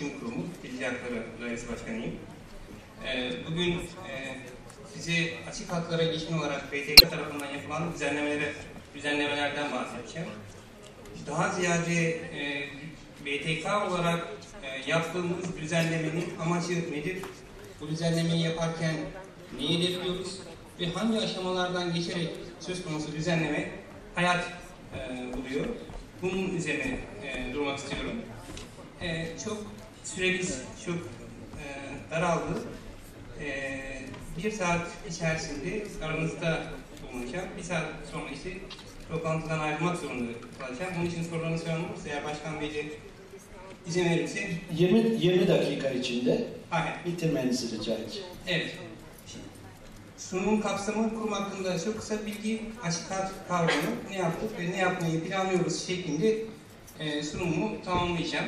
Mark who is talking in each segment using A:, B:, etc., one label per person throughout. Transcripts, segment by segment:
A: İletişim Kurumu Tüketici Hakları Başkanıyım. Ee, bugün e, size açık haklara ilişkin olarak BTK tarafından yapılan düzenlemelere, düzenlemelerden bahsedeceğim. Daha ziyade e, BTK olarak e, yaptığımız düzenlemenin amacı nedir? Bu düzenlemeyi yaparken neyi hedefliyoruz? Ve hangi aşamalardan geçerek söz konusu düzenleme hayat e, buluyor? Bunun üzerine e, durmak istiyorum. E, çok süremiz çok e, daraldı. E, bir saat içerisinde aranızda bulunacağım. Bir saat sonra işte toplantıdan ayrılmak zorunda kalacağım. Bunun için sorularınız falan olursa eğer Başkan Bey de izin verirse
B: 20, 20 dakika içinde
A: hayır.
B: bitirmenizi rica edeceğim.
A: Evet. Sunumun kapsamı kurum hakkında çok kısa bilgi, açık kavramı, ne yaptık ve ne yapmayı planlıyoruz şeklinde e, sunumumu tamamlayacağım.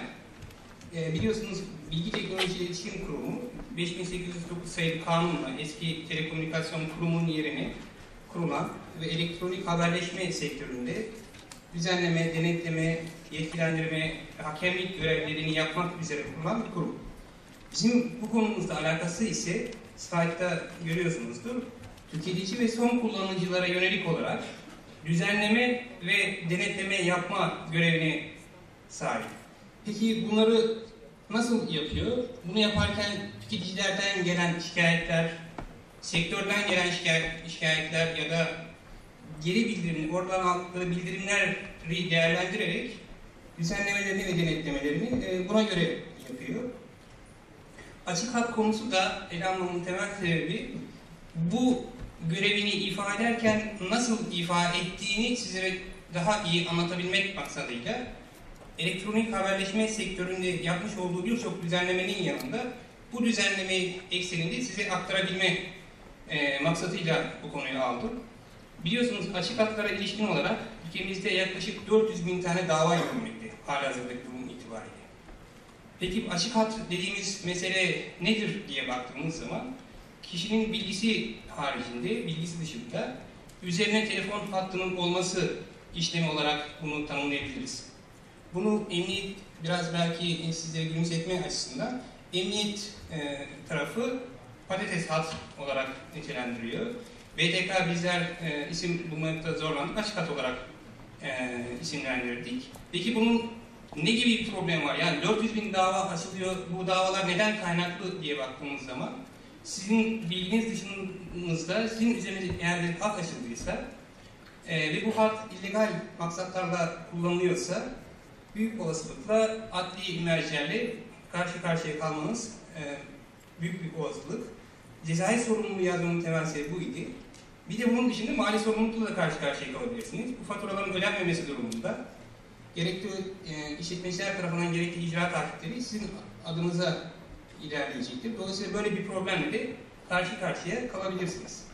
A: E, biliyorsunuz Bilgi Teknoloji İletişim Kurumu 5809 sayılı kanunla eski telekomünikasyon kurumunun yerine kurulan ve elektronik haberleşme sektöründe düzenleme, denetleme, yetkilendirme, hakemlik görevlerini yapmak üzere kurulan bir kurum. Bizim bu konumuzda alakası ise slaytta görüyorsunuzdur. Tüketici ve son kullanıcılara yönelik olarak düzenleme ve denetleme yapma görevine sahip. Peki bunları nasıl yapıyor? Bunu yaparken tüketicilerden gelen şikayetler, sektörden gelen şikayet, şikayetler ya da geri bildirim, oradan aldıkları bildirimleri değerlendirerek düzenlemelerini ve denetlemelerini e, buna göre yapıyor. Açık hat konusu da ele almamın temel sebebi bu görevini ifade ederken nasıl ifade ettiğini sizlere daha iyi anlatabilmek maksadıyla elektronik haberleşme sektöründe yapmış olduğu birçok düzenlemenin yanında bu düzenleme ekseninde size aktarabilme e, maksadıyla bu konuyu aldım. Biliyorsunuz açık hatlara ilişkin olarak ülkemizde yaklaşık 400 bin tane dava yapılmakta halihazırdaki durum itibariyle. Peki açık hat dediğimiz mesele nedir diye baktığımız zaman kişinin bilgisi haricinde, bilgisi dışında üzerine telefon hattının olması işlemi olarak bunu tanımlayabiliriz. Bunu emniyet biraz belki sizlere gülümsetme açısından emniyet e, tarafı patates hat olarak nitelendiriyor. BTK bizler e, isim bulmakta zorlandık. Açık hat olarak e, isimlendirdik. Peki bunun ne gibi bir problem var? Yani 400 bin dava açılıyor. Bu davalar neden kaynaklı diye baktığımız zaman sizin bilginiz dışınızda sizin üzerinde eğer bir hat açıldıysa e, ve bu hat illegal maksatlarla kullanılıyorsa büyük olasılıkla adli mercilerle karşı karşıya kalmanız e, büyük bir olasılık. Cezai sorumluluğu yazmanın temel sebebi bu idi. Bir de bunun dışında mali sorumlulukla da karşı karşıya kalabilirsiniz. Bu faturaların ödenmemesi durumunda gerekli e, işletmeciler tarafından gerekli icra takipleri sizin adınıza ilerleyecektir. Dolayısıyla böyle bir problemle de karşı karşıya kalabilirsiniz.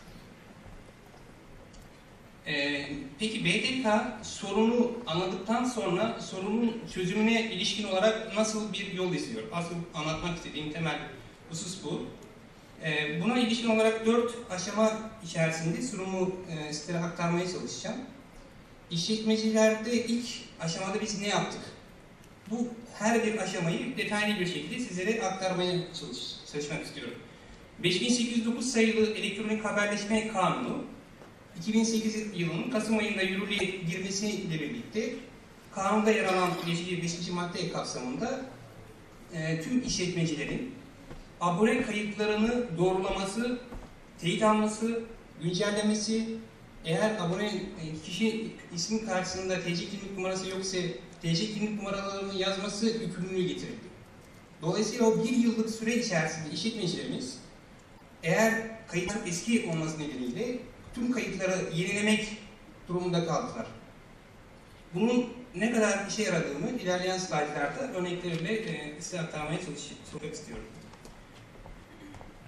A: E, peki BDK sorunu anladıktan sonra sorunun çözümüne ilişkin olarak nasıl bir yol izliyor? Asıl anlatmak istediğim temel husus bu. E, buna ilişkin olarak dört aşama içerisinde sunumu e, sizlere aktarmaya çalışacağım. İşletmecilerde ilk aşamada biz ne yaptık? Bu her bir aşamayı detaylı bir şekilde sizlere aktarmaya çalış, çalışmak istiyorum. 5809 sayılı elektronik haberleşme kanunu 2008 yılının Kasım ayında yürürlüğe girmesiyle birlikte kanunda yer alan 5. madde kapsamında e, tüm işletmecilerin abone kayıtlarını doğrulaması, teyit alması, güncellemesi, eğer abone kişi ismin karşısında TC kimlik numarası yoksa TC kimlik numaralarını yazması yükümlülüğü getirildi. Dolayısıyla o bir yıllık süre içerisinde işletmecilerimiz eğer kayıt eski olması nedeniyle tüm kayıtları yenilemek durumunda kaldılar. Bunun ne kadar işe yaradığını ilerleyen slaytlarda örnekleriyle e, size aktarmaya çalışmak istiyorum.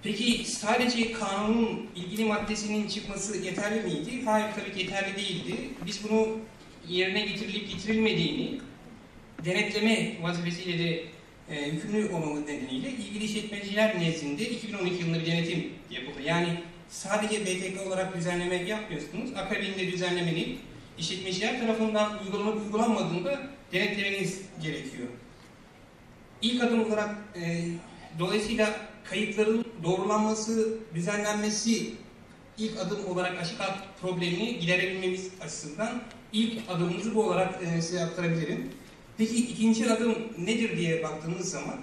A: Peki sadece kanunun ilgili maddesinin çıkması yeterli miydi? Hayır tabii ki yeterli değildi. Biz bunu yerine getirilip getirilmediğini denetleme vazifesiyle de e, yükümlü olmamız nedeniyle ilgili işletmeciler nezdinde 2012 yılında bir denetim yapıldı. Yani sadece BTK olarak düzenleme yapmıyorsunuz. Akabinde düzenlemenin işletmeciler tarafından uygulanıp uygulanmadığında denetlemeniz gerekiyor. İlk adım olarak e, dolayısıyla kayıtların doğrulanması, düzenlenmesi ilk adım olarak aşık hat problemini giderebilmemiz açısından ilk adımımızı bu olarak e, size aktarabilirim. Peki ikinci adım nedir diye baktığımız zaman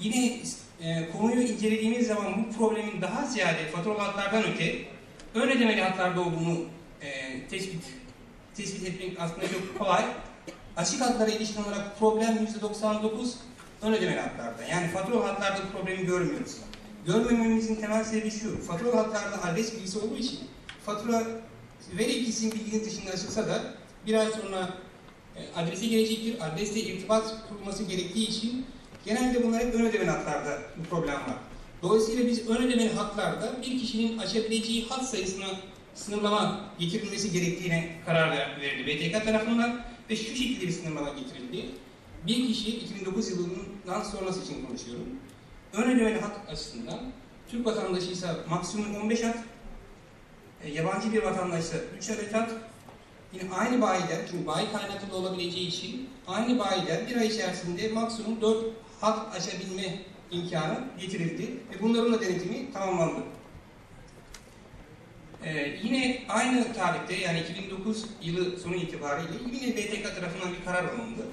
A: yine e, konuyu incelediğimiz zaman bu problemin daha ziyade faturalı hatlardan öte ön ödemeli hatlarda olduğunu e, tespit tespit etmek aslında çok kolay. Açık hatlara ilişkin olarak problem %99 ön ödemeli hatlarda. Yani faturalı hatlarda problemi görmüyoruz. Görmememizin temel sebebi şu. Faturalı hatlarda adres bilgisi olduğu için fatura veri bilgisinin bilginin dışında açılsa da bir ay sonra e, adresi gelecektir. Adresle irtibat kurulması gerektiği için genelde bunlar hep ön ödemeli hatlarda bu problem var. Dolayısıyla biz ön ödemeli hatlarda bir kişinin açabileceği hat sayısına sınırlama getirilmesi gerektiğine karar ver- verildi BTK tarafından ve şu şekilde bir sınırlama getirildi. Bir kişi 2009 yılından sonrası için konuşuyorum. Ön ödemeli hat açısından Türk vatandaşıysa maksimum 15 hat, e, yabancı bir vatandaşsa 3 adet hat, yine aynı bayiden, çünkü bayi kaynaklı olabileceği için aynı bayiden bir ay içerisinde maksimum 4 hat açabilme imkanı getirildi ve bunların da denetimi tamamlandı. Ee, yine aynı tarihte yani 2009 yılı sonu itibariyle yine BTK tarafından bir karar alındı.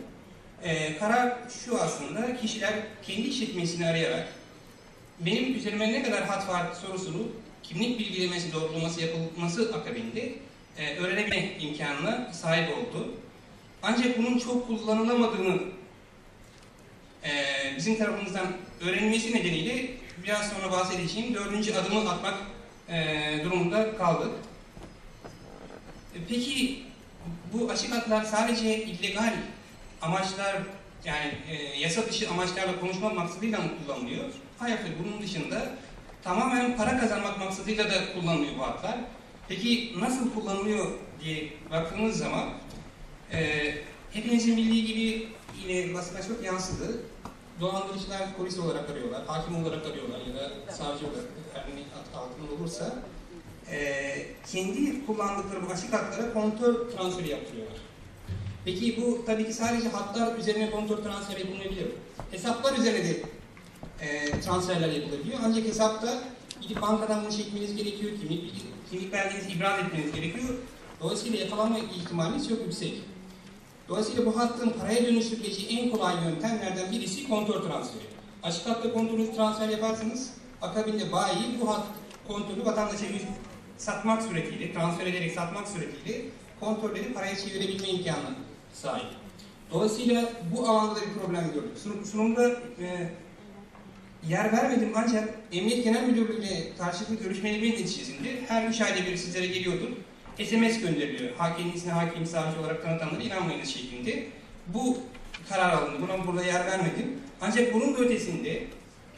A: Ee, karar şu aslında kişiler kendi işletmesini arayarak benim üzerime ne kadar hat var sorusunu kimlik bilgilemesi doğrulaması yapılması akabinde e, öğrenebilme imkanına sahip oldu. Ancak bunun çok kullanılamadığını e, bizim tarafımızdan öğrenilmesi nedeniyle biraz sonra bahsedeceğim dördüncü adımı atmak e, durumunda kaldık. E, Peki bu açık hatlar sadece illegal amaçlar yani e, yasa dışı amaçlarla konuşma maksadıyla mı kullanılıyor? Hayır, bunun dışında tamamen para kazanmak maksadıyla da kullanılıyor bu hatlar. Peki nasıl kullanılıyor diye baktığımız zaman e, hepinizin bildiği gibi yine basına çok yansıdı. Dolandırıcılar polis olarak arıyorlar, hakim olarak arıyorlar ya da savcı olarak ad altında olursa e, kendi kullandıkları bu açık hatlara kontör transferi yaptırıyorlar. Peki bu tabii ki sadece hatlar üzerine kontör transferi yapılmayabilir. Hesaplar üzerine de e, transferler yapılabiliyor. Ancak hesapta gidip bankadan bunu çekmeniz gerekiyor, kimlik, kimlik belgenizi ibraz etmeniz gerekiyor. Dolayısıyla yakalanma ihtimaliniz çok yüksek. Dolayısıyla bu hattın paraya dönüştürüleceği en kolay yöntemlerden birisi kontör transferi. Açık hatta kontörünüzü transfer yaparsanız akabinde bayi bu hat kontörü vatandaşa satmak suretiyle, transfer ederek satmak suretiyle kontörleri paraya çevirebilme imkanına sahip. Dolayısıyla bu alanda da bir problem gördük. Sunum, sunumda e, yer vermedim ancak Emniyet Genel Müdürlüğü ile karşılıklı görüşmelerin neticesinde her üç ayda bir sizlere geliyordur. SMS gönderiliyor. Kendisine hakim savcı olarak tanıtanlara inanmayınız şeklinde. Bu karar alındı. Buna burada yer vermedim. Ancak bunun ötesinde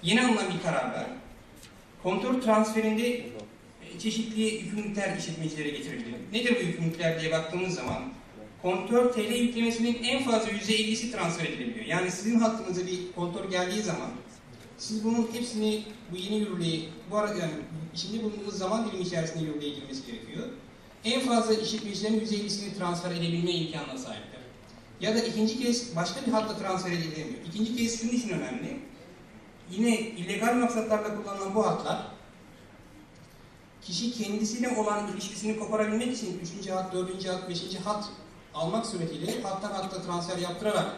A: yeni alınan bir karar var. Kontör transferinde çeşitli yükümlülükler işletmecilere getirildi. Nedir bu yükümlülükler diye baktığımız zaman kontör TL yüklemesinin en fazla %50'si transfer edilebiliyor. Yani sizin hattınıza bir kontör geldiği zaman siz bunun hepsini bu yeni yürürlüğe, bu arada yani şimdi bulunduğunuz zaman dilimi içerisinde yürürlüğe girmesi gerekiyor. En fazla işletmecilerin %50'sini transfer edebilme imkanına sahipler. Ya da ikinci kez başka bir hatta transfer edilemiyor. İkinci kez şunun için önemli. Yine illegal maksatlarla kullanılan bu hatlar kişi kendisiyle olan ilişkisini koparabilmek için 3. hat, 4. hat, 5. hat almak suretiyle hattan hatta transfer yaptırarak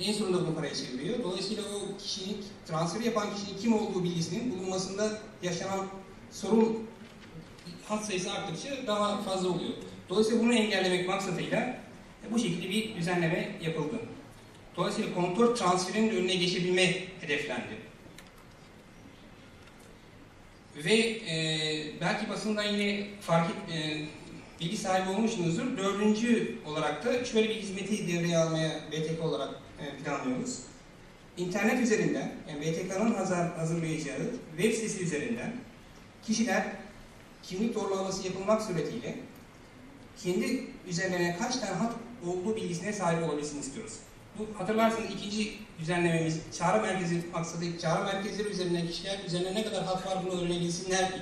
A: en sonunda bu parayı çeviriyor. Dolayısıyla o kişinin, transferi yapan kişinin kim olduğu bilgisinin bulunmasında yaşanan sorun hat sayısı arttıkça daha fazla oluyor. Dolayısıyla bunu engellemek maksadıyla e, bu şekilde bir düzenleme yapıldı. Dolayısıyla kontör transferinin önüne geçebilme hedeflendi. Ve e, belki basından yine fark et, e, bilgi sahibi olmuşsunuzdur. Dördüncü olarak da şöyle bir hizmeti devreye almaya BTK olarak e, planlıyoruz. İnternet üzerinden, yani BTK'nın hazır, hazırlayacağı web sitesi üzerinden kişiler kimlik doğrulaması yapılmak suretiyle kendi üzerlerine kaç tane hat olduğu bilgisine sahip olabilsin istiyoruz. Bu hatırlarsanız ikinci düzenlememiz çağrı merkezi maksadı çağrı merkezleri üzerinden kişiler üzerine ne kadar hat var bunu öğrenebilsinler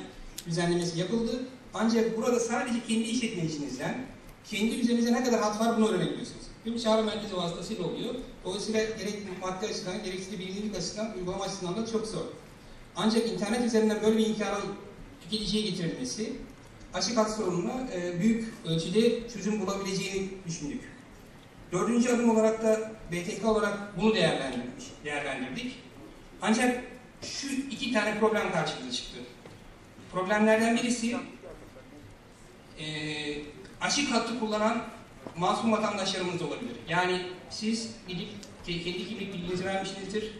A: düzenlemesi yapıldı. Ancak burada sadece kendi işletmecinizden kendi üzerinize ne kadar hat var bunu öğrenebiliyorsunuz. bir çağrı merkezi vasıtasıyla oluyor. Dolayısıyla gerek maddi açıdan gerekse de açısından, uygulama açısından da çok zor. Ancak internet üzerinden böyle bir imkanın tüketiciye getirilmesi açık hat sorununa e, büyük ölçüde çözüm bulabileceğini düşündük. Dördüncü adım olarak da BTK olarak bunu değerlendirmiş, değerlendirdik. Ancak şu iki tane problem karşımıza çıktı. Problemlerden birisi e, açık hattı kullanan masum vatandaşlarımız da olabilir. Yani siz gidip ke- kendi kimlik bilginizi vermişsinizdir,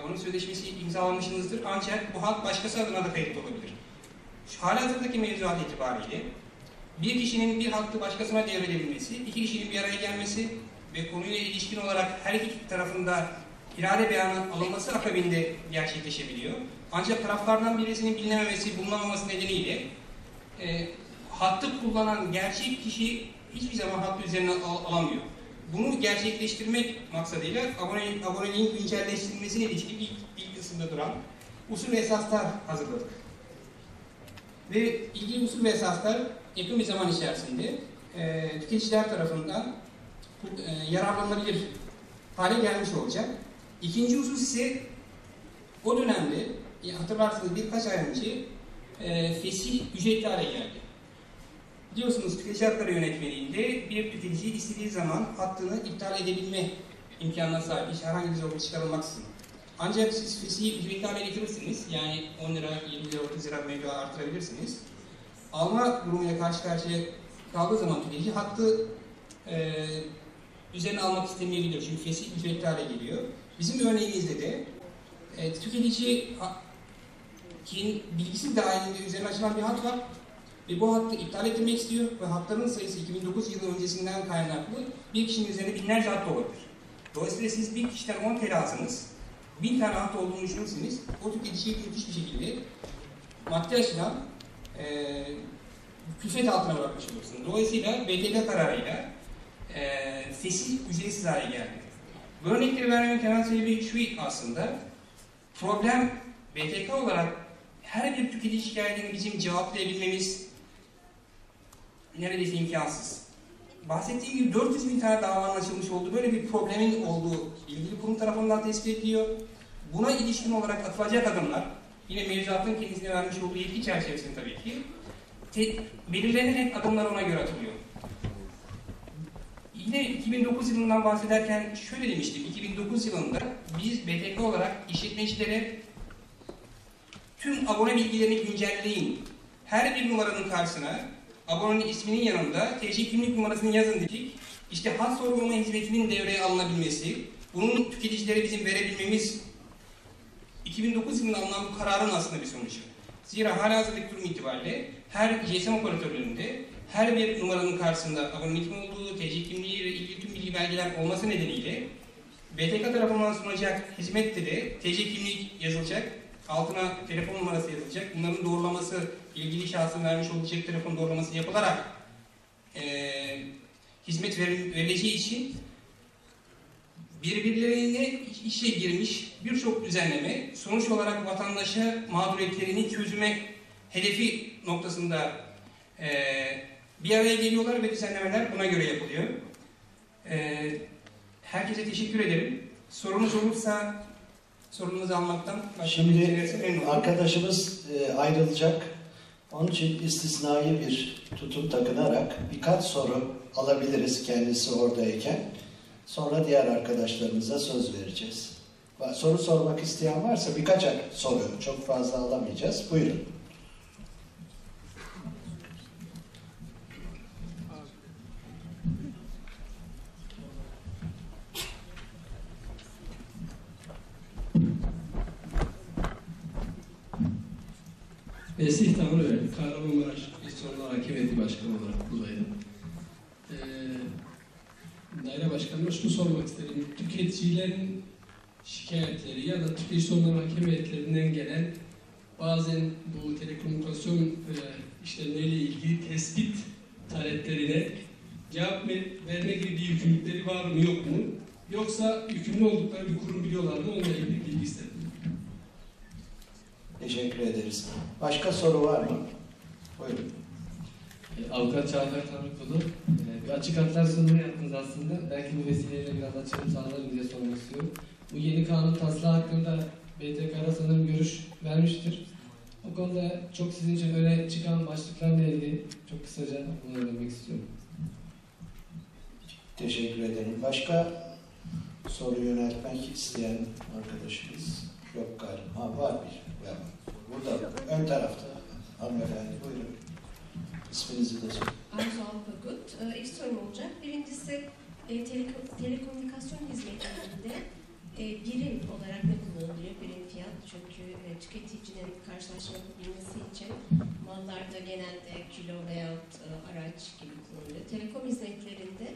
A: abone sözleşmesi imzalamışsınızdır ancak bu hak başkası adına da kayıtlı olabilir. Şu halihazırdaki mevzuat itibariyle bir kişinin bir hakkı başkasına devredilmesi, iki kişinin bir araya gelmesi ve konuyla ilişkin olarak her iki tarafında irade beyanı alınması akabinde gerçekleşebiliyor. Ancak taraflardan birisinin bilinememesi, bulunamaması nedeniyle e, hattı kullanan gerçek kişi hiçbir zaman hattı üzerine al- alamıyor. Bunu gerçekleştirmek maksadıyla abone, aboneliğin güncelleştirilmesine ilişkin ilk, ilk kısımda duran usul ve esaslar hazırladık. Ve ilgili usul ve esaslar yakın bir zaman içerisinde e, tüketiciler tarafından e, yararlanılabilir hale gelmiş olacak. İkinci husus ise o dönemde e, hatırlarsınız birkaç ay önce e, fesih ücretli hale geldi. Biliyorsunuz tüketici hakları yönetmeliğinde bir tüketici istediği zaman hattını iptal edebilme imkanına sahip, hiç herhangi bir zorluk çıkarılmaksızın. Ancak siz fesihi ücretli hale getirirsiniz, yani 10 lira, 20 lira, 30 lira meblağ artırabilirsiniz. Alma durumuyla karşı karşıya kaldığı zaman tüketici hattı e, üzerine almak istemeyebilir. Çünkü fesih ücretli hale geliyor. Bizim örneğimizde de e, tüketici bilgisi dahilinde üzerine açılan bir hat var ve bu hattı iptal ettirmek istiyor ve hatların sayısı 2009 yılı öncesinden kaynaklı bir kişinin üzerinde binlerce hat olabilir. Dolayısıyla siz bir kişiden 10 TL alsanız, 1000 tane hat olduğunu düşünürseniz o tüketiciyi müthiş bir şekilde maddi açıdan e, külfet altına bırakmış olursunuz. Dolayısıyla BTK kararıyla e, fesih ücretsiz hale geldi. Bu örnekleri vermemin temel sebebi şu aslında. Problem BTK olarak her bir tüketici şikayetini bizim cevaplayabilmemiz neredeyse imkansız. Bahsettiğim gibi 400 bin tane davanın açılmış olduğu böyle bir problemin olduğu ilgili kurum tarafından tespit ediliyor. Buna ilişkin olarak atılacak adımlar, yine mevzuatın kendisine vermiş olduğu yetki çerçevesinde tabii ki, te- belirlenerek adımlar ona göre atılıyor. Yine 2009 yılından bahsederken şöyle demiştim, 2009 yılında biz BTK olarak işletmecilere tüm abone bilgilerini güncelleyin. Her bir numaranın karşısına abonenin isminin yanında TC kimlik numarasını yazın dedik. İşte hat sorgulama hizmetinin devreye alınabilmesi, bunun tüketicilere bizim verebilmemiz 2009 yılında alınan bu kararın aslında bir sonucu. Zira halihazırdaki durum itibariyle her GSM operatörlerinde her bir numaranın karşısında abonenin ismi olduğu, TC kimliği ve ilgili tüm bilgi belgeler olması nedeniyle BTK tarafından sunacak hizmette de TC kimlik yazılacak, altına telefon numarası yazılacak. Bunların doğrulaması, ilgili şahsın vermiş olduğu cep telefonu doğrulaması yapılarak eee, hizmet veril- verileceği için birbirlerine işe girmiş birçok düzenleme sonuç olarak vatandaşa mağduriyetlerini çözüme hedefi noktasında eee, bir araya geliyorlar ve düzenlemeler buna göre yapılıyor. Eee, herkese teşekkür ederim. Sorunuz olursa sorununuzu almaktan başka
B: Şimdi arkadaşımız e, ayrılacak. Onun için istisnai bir tutum takınarak birkaç soru alabiliriz kendisi oradayken. Sonra diğer arkadaşlarımıza söz vereceğiz. Soru sormak isteyen varsa birkaç soru, çok fazla alamayacağız. Buyurun.
C: Mesih Tanrı, Kahramanmaraş İstiyorlar Hakimiyeti Başkanı olarak buradaydım. Ee, daire başkanıma şunu sormak istedim. Tüketicilerin şikayetleri ya da tüketici sorunları hakimiyetlerinden gelen bazen bu telekomünikasyon e, işlemleriyle ilgili tespit taleplerine cevap ver- verme gibi bir yükümlülükleri var mı yok mu? Yoksa yükümlü oldukları bir kurum biliyorlar mı? Onunla ilgili bilgi istedim.
B: Teşekkür ederiz. Başka soru var mı? Buyurun.
D: E, Avukat Çağatay Tanrıkulu. E, bir açık hatlar sunumu yaptınız aslında. Belki bu vesileyle biraz açılım sağlarım diye sormak istiyorum. Bu yeni kanun taslağı hakkında BTK'da sanırım görüş vermiştir. O konuda çok sizin için öne çıkan başlıklarla ilgili çok kısaca bunu öğrenmek istiyorum.
B: Teşekkür ederim. Başka soru yöneltmek isteyen arkadaşımız yok galiba. Ha, var bir. Var. Burada ön tarafta hanımefendi buyurun. İsminizi de söyleyin.
E: Arzu Alpagut. Ee, İlk sorum olacak. Birincisi e, tele- telekomünikasyon hizmetlerinde e, birim olarak ne kullanılıyor? Birim fiyat. Çünkü e, tüketicinin karşılaşma yapabilmesi için mallarda genelde kilo veyahut e, araç gibi kullanılıyor. Telekom hizmetlerinde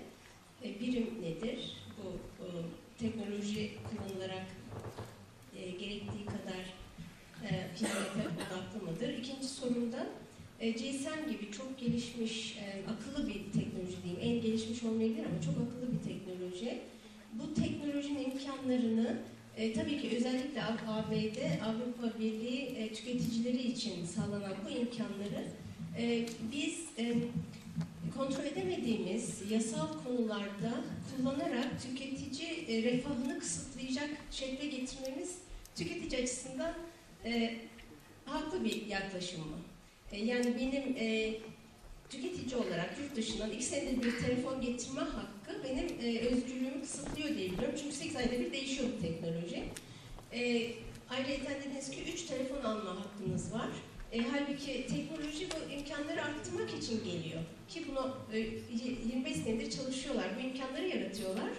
E: e, birim nedir? Bu e, teknoloji kullanılarak e, gerektiği kadar e, fiyata odaklı mıdır? İkinci sorumda e, GSM gibi çok gelişmiş, e, akıllı bir teknoloji diyeyim. En gelişmiş olmayabilir ama çok akıllı bir teknoloji. Bu teknolojinin imkanlarını e, tabii ki özellikle ABD, Avrupa Birliği e, tüketicileri için sağlanan bu imkanları biz kontrol edemediğimiz yasal konularda kullanarak tüketici refahını kısıtlayacak şekle getirmemiz tüketici açısından haklı bir yaklaşım mı? E, Yani benim e, tüketici olarak yurt dışından ilk senede bir telefon getirme hakkı benim e, özgürlüğümü kısıtlıyor diye biliyorum. Çünkü 8 ayda bir değişiyor bu teknoloji. E, ayrıca dediniz ki 3 telefon alma hakkınız var. E, halbuki teknoloji bu imkanları arttırmak için geliyor. Ki bunu e, 25 senedir çalışıyorlar. Bu imkanları yaratıyorlar.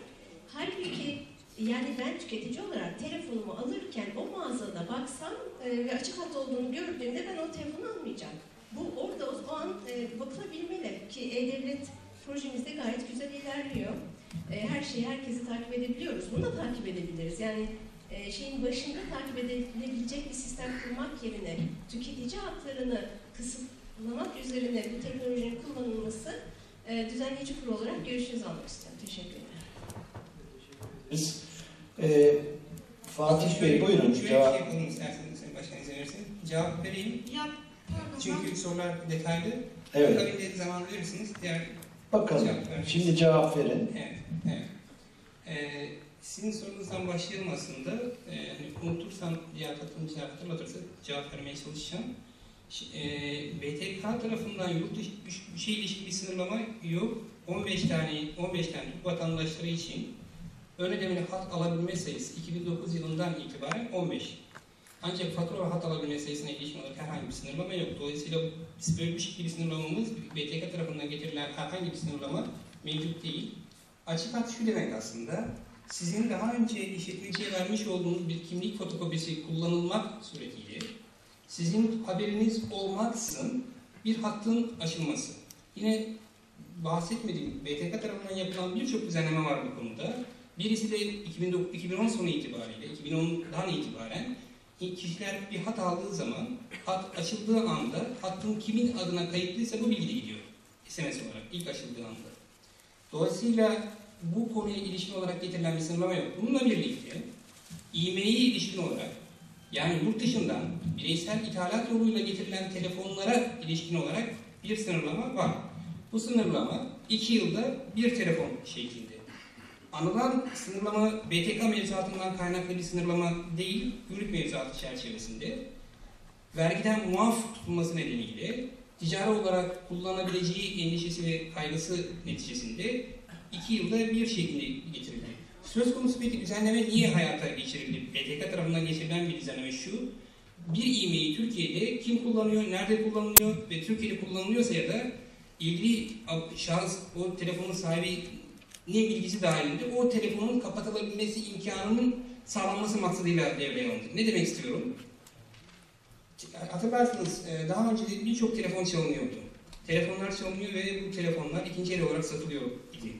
E: Halbuki yani ben tüketici olarak telefonumu alırken o mağazada baksam e, ve açık hat olduğunu gördüğümde ben o telefonu almayacağım. Bu orada o, o an e, bakılabilmeli ki E-Devlet projemizde gayet güzel ilerliyor. E, her şeyi herkesi takip edebiliyoruz. Bunu da takip edebiliriz. Yani e, şeyin başında takip edilebilecek bir sistem kurmak yerine tüketici haklarını kısıtlamak üzerine bu teknolojinin kullanılması e, düzenleyici kurulu olarak görüşünüzü almak istiyorum. Teşekkür ederim.
B: Biz e, Fatih Bey buyurun
A: bir şey
B: cevap.
A: yapalım isterseniz Sayın Başkan izin verirsin. Cevap vereyim.
E: Ya, pardon,
A: Çünkü sorular detaylı.
B: Evet
A: Akabinde zaman verirsiniz. Diğer
B: bakalım.
A: Cevap
B: Şimdi cevap verin.
A: Evet, evet. Ee, sizin sorunuzdan başlayalım aslında. Ee, hani unutursam diğer katılımcılar hatırlatırsa cevap vermeye çalışacağım. Ee, BTK tarafından yurt dışı bir- bir şey ilişkin bir sınırlama yok. 15 tane 15 tane vatandaşları için ödemeli hat alabilme sayısı 2009 yılından itibaren 15. Ancak fatura ve hat alabilme sayısına ilişkin olarak herhangi bir sınırlama yok. Dolayısıyla biz böyle bir şekilde sınırlamamız BTK tarafından getirilen herhangi bir sınırlama mevcut değil. Açık hat şu demek aslında. Sizin daha önce işletmeciye vermiş olduğunuz bir kimlik fotokopisi kullanılmak suretiyle sizin haberiniz olmaksızın bir hattın aşılması. Yine bahsetmediğim BTK tarafından yapılan birçok düzenleme var bu konuda. Birisi de 2009 2010 sonu itibariyle, 2010'dan itibaren kişiler bir hat aldığı zaman hat açıldığı anda hattın kimin adına kayıtlıysa bu bilgi de gidiyor. SMS olarak ilk açıldığı anda. Dolayısıyla bu konuya ilişkin olarak getirilen bir sınırlama yok. Bununla birlikte IMEI'ye ilişkin olarak yani yurt dışından bireysel ithalat yoluyla getirilen telefonlara ilişkin olarak bir sınırlama var. Bu sınırlama iki yılda bir telefon şeklinde. Anılan sınırlama BTK mevzuatından kaynaklı bir sınırlama değil, yürüt mevzuatı çerçevesinde vergiden muaf tutulması nedeniyle ticari olarak kullanabileceği endişesi ve kaygısı neticesinde iki yılda bir şeklinde getirildi. Söz konusu peki düzenleme niye hayata geçirildi? BTK tarafından geçirilen bir düzenleme şu. Bir e-maili Türkiye'de kim kullanıyor, nerede kullanılıyor ve Türkiye'de kullanılıyorsa ya da ilgili şahıs o telefonun sahibinin bilgisi dahilinde o telefonun kapatılabilmesi imkanının sağlanması maksadıyla devreye alındı. Ne demek istiyorum? Hatırlarsınız e, daha önce birçok telefon çalınıyordu. Telefonlar çalınıyor ve bu telefonlar ikinci el olarak satılıyor idi.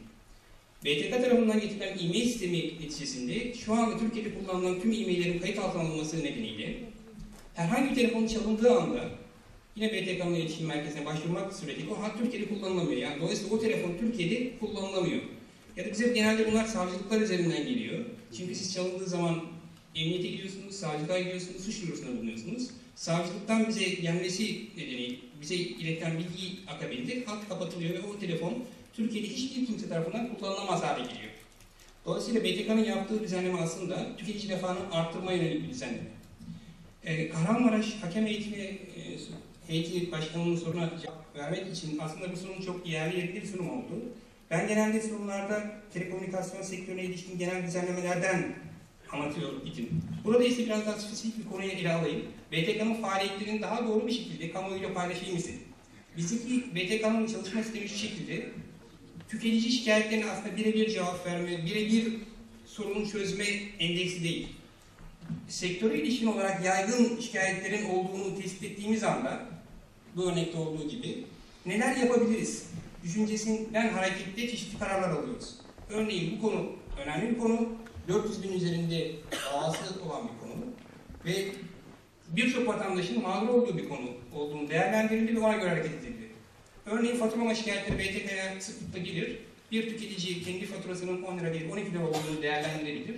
A: BTK tarafından getirilen e-mail sistemi neticesinde şu anda Türkiye'de kullanılan tüm e-maillerin kayıt altına alınması nedeniyle herhangi bir telefon çalındığı anda yine BTK'nın iletişim merkezine başvurmak suretiyle o hat Türkiye'de kullanılamıyor. Yani dolayısıyla o telefon Türkiye'de kullanılamıyor. Ya da bize genelde bunlar savcılıklar üzerinden geliyor. Çünkü siz çalındığı zaman emniyete gidiyorsunuz, savcılığa gidiyorsunuz, suç duyurusunda bulunuyorsunuz. savcılıktan bize gelmesi nedeniyle bize iletilen bilgi akabinde hat kapatılıyor ve o telefon Türkiye'de hiçbir kimse tarafından kullanılamaz hale geliyor. Dolayısıyla BTK'nın yaptığı düzenleme aslında tüketici refahını arttırmaya yönelik bir düzenleme. Ee, Kahramanmaraş Hakem ve e, heyeti başkanının soruna cevap vermek için aslında bu sunum çok yerli bir sunum oldu. Ben genelde sunumlarda telekomünikasyon sektörüne ilişkin genel düzenlemelerden anlatıyor idim. Burada ise biraz daha spesifik bir konuya ele alayım. BTK'nın faaliyetlerini daha doğru bir şekilde kamuoyuyla paylaşayım istedim. Bizdeki BTK'nın çalışma sistemi şu şekilde, tüketici şikayetlerine aslında birebir cevap verme, birebir sorunu çözme endeksi değil. Sektöre ilişkin olarak yaygın şikayetlerin olduğunu tespit ettiğimiz anda, bu örnekte olduğu gibi, neler yapabiliriz? Düşüncesinden hareketle çeşitli kararlar alıyoruz. Örneğin bu konu önemli bir konu, 400 bin üzerinde davası olan bir konu ve birçok vatandaşın mağdur olduğu bir konu olduğunu değerlendirildi ve ona göre hareket edildi. Örneğin faturalama şikayetleri BTK'ya sıklıkla gelir. Bir tüketici kendi faturasının 10 lira değil 12 lira olduğunu değerlendirebilir.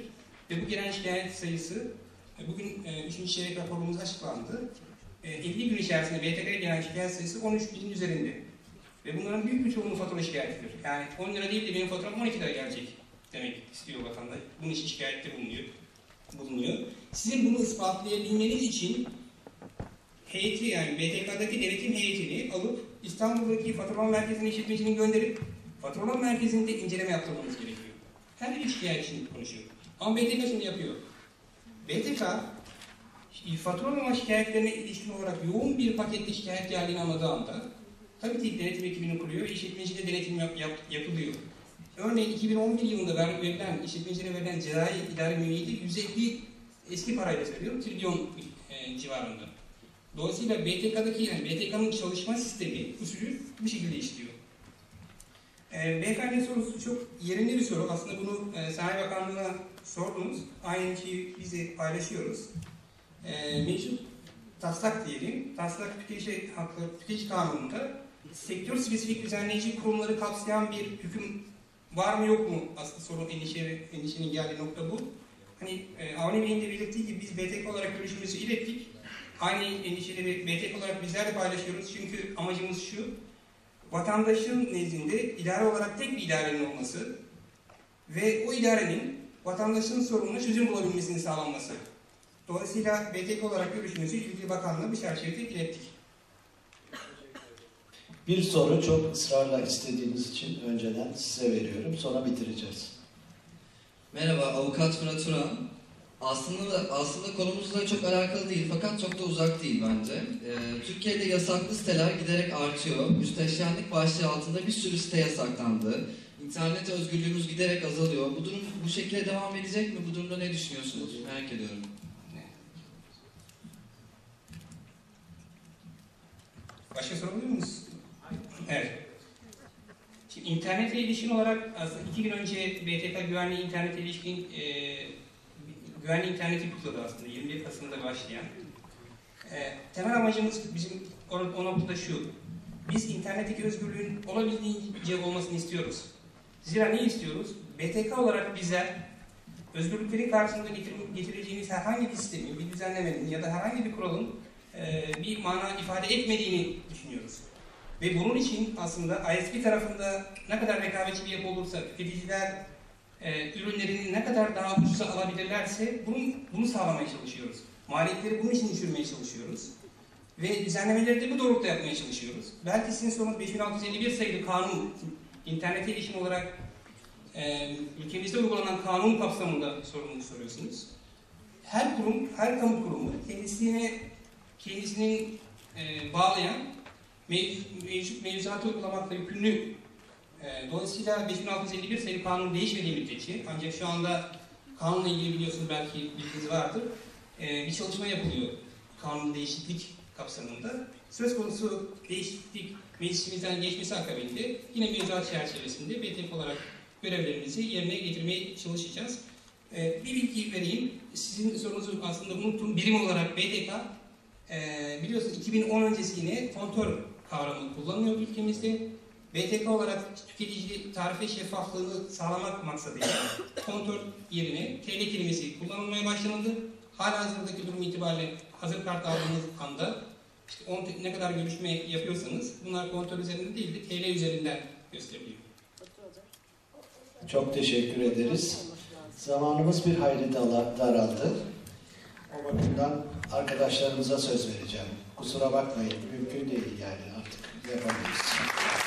A: Ve bu gelen şikayet sayısı, e, bugün 3. çeyrek raporumuz açıklandı. E, 50 gün içerisinde BTK'ya gelen şikayet sayısı 13 binin üzerinde. Ve bunların büyük bir çoğunluğu fatura şikayetidir. Yani 10 lira değil de benim faturam 12 lira gelecek demek istiyor vatandaş. Bunun için şikayette bulunuyor. bulunuyor. Sizin bunu ispatlayabilmeniz için heyeti yani BTK'daki denetim heyetini alıp İstanbul'daki faturalama merkezine işletmecinin gönderip faturalama merkezinde inceleme yaptırmanız gerekiyor. Her bir şikayet için konuşuyor. Ama BTK şunu yapıyor. BTK faturalama şikayetlerine ilişkin olarak yoğun bir pakette şikayet geldiğini anladığı anda tabii ki denetim ekibini kuruyor işletmecide denetim yap, yap, yapılıyor. Örneğin 2011 yılında ver, verilen, işletmecilere verilen cezai idari müeyyidi 150 eski parayla söylüyorum, trilyon e, civarında. Dolayısıyla BTK'daki yani BTK'nın çalışma sistemi, usulü bu şekilde işliyor. E, beyefendinin sorusu çok yerinde bir soru. Aslında bunu e, Sanayi Bakanlığı'na sordunuz. Aynı şeyi biz de paylaşıyoruz. E, mevcut taslak diyelim, taslak tüketici hakları, tüketici kanununda sektör spesifik düzenleyici kurumları kapsayan bir hüküm var mı yok mu? Aslında sorun endişe, endişenin geldiği nokta bu. Hani e, Avni Bey'in de belirttiği gibi biz BTK olarak görüşümüzü ilettik. Aynı endişeleri BTK olarak bizler de paylaşıyoruz. Çünkü amacımız şu, vatandaşın nezdinde idare olarak tek bir idarenin olması ve o idarenin vatandaşın sorununa çözüm bulabilmesini sağlanması. Dolayısıyla BTK olarak görüşümüzü ilgili bakanlığa bir çerçevede ilettik.
B: Bir soru çok ısrarla istediğiniz için önceden size veriyorum. Sonra bitireceğiz.
F: Merhaba, avukat Fırat Turan. Aslında aslında konumuzla çok alakalı değil fakat çok da uzak değil bence. Ee, Türkiye'de yasaklı siteler giderek artıyor. Müsteşarlık başlığı altında bir sürü site yasaklandı. İnternet özgürlüğümüz giderek azalıyor. Bu durum bu şekilde devam edecek mi? Bu durumda ne düşünüyorsunuz? Merak ediyorum.
A: Başka sorabilir misiniz? Evet. Şimdi internete ilişkin olarak aslında iki gün önce BTK güvenli internete ilişkin e, güvenli interneti kutladı aslında 21 Kasım'da başlayan. E, temel amacımız bizim o, noktada şu. Biz internetteki özgürlüğün olabildiğince olmasını istiyoruz. Zira ne istiyoruz? BTK olarak bizler özgürlükleri karşısında getir, getireceğimiz herhangi bir sistemin, bir düzenlemenin ya da herhangi bir kuralın e, bir mana ifade etmediğini düşünüyoruz. Ve bunun için aslında ISP tarafında ne kadar rekabetçi bir yapı olursa, tüketiciler e, ürünlerini ne kadar daha ucuza alabilirlerse bunu, bunu sağlamaya çalışıyoruz. Maliyetleri bunun için düşürmeye çalışıyoruz. Ve düzenlemeleri de bu doğrultuda yapmaya çalışıyoruz. Belki sizin sorunuz 5651 sayılı kanun, internete ilişkin olarak e, ülkemizde uygulanan kanun kapsamında sorumluluk soruyorsunuz. Her kurum, her kamu kurumu kendisine kendisinin e, bağlayan mevcut mevzuatı uygulamakla yükümlü. E, dolayısıyla 5651 sayılı kanun değişmediği müddetçe, ancak şu anda kanunla ilgili biliyorsunuz belki bilginiz vardır, e, bir çalışma yapılıyor kanun değişiklik kapsamında. Söz konusu değişiklik meclisimizden geçmesi akabinde yine mevzuat çerçevesinde BTK olarak görevlerimizi yerine getirmeye çalışacağız. E, bir bilgi vereyim. Sizin sorunuzu aslında unuttum. Birim olarak BTK e, biliyorsunuz 2010 öncesi yine kontör kavramı kullanılıyor ülkemizde. BTK olarak tüketici tarife şeffaflığını sağlamak maksadıyla kontör yerine TL kelimesi kullanılmaya başlanıldı. Hala hazırdaki durum itibariyle hazır kart aldığınız anda işte 10 te- ne kadar görüşme yapıyorsanız bunlar kontrol üzerinde değil de TL üzerinden gösteriliyor.
B: Çok teşekkür ederiz. Zamanımız bir hayli daraldı. O bakımdan arkadaşlarımıza söz vereceğim. Kusura bakmayın, mümkün değil yani Grazie.